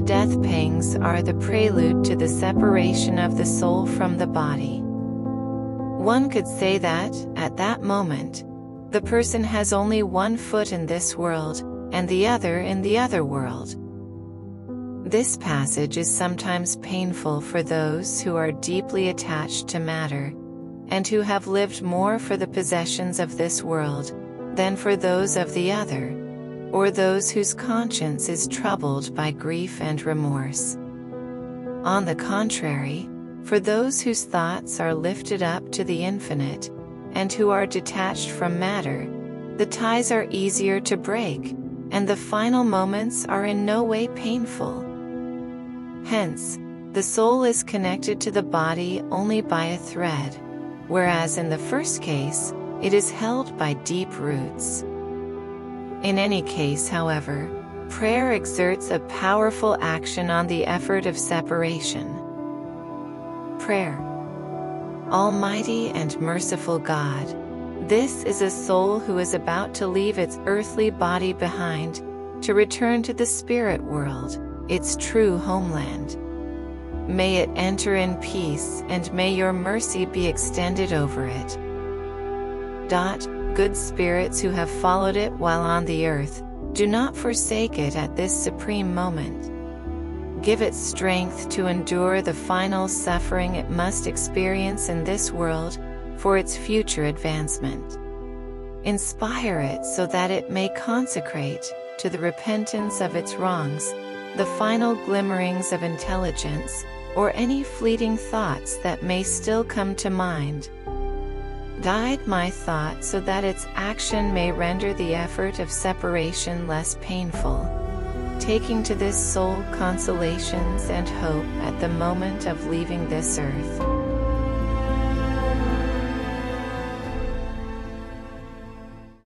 death pangs are the prelude to the separation of the soul from the body. One could say that, at that moment, the person has only one foot in this world, and the other in the other world. This passage is sometimes painful for those who are deeply attached to matter, and who have lived more for the possessions of this world, than for those of the other, or those whose conscience is troubled by grief and remorse. On the contrary, for those whose thoughts are lifted up to the infinite, and who are detached from matter, the ties are easier to break, and the final moments are in no way painful. Hence, the soul is connected to the body only by a thread, whereas in the first case, it is held by deep roots. In any case however, prayer exerts a powerful action on the effort of separation. Prayer Almighty and merciful God, this is a soul who is about to leave its earthly body behind, to return to the spirit world, its true homeland. May it enter in peace and may your mercy be extended over it. Good spirits who have followed it while on the earth, do not forsake it at this supreme moment. Give it strength to endure the final suffering it must experience in this world, for its future advancement. Inspire it so that it may consecrate, to the repentance of its wrongs, the final glimmerings of intelligence, or any fleeting thoughts that may still come to mind. Guide my thought so that its action may render the effort of separation less painful. Taking to this soul consolations and hope at the moment of leaving this earth.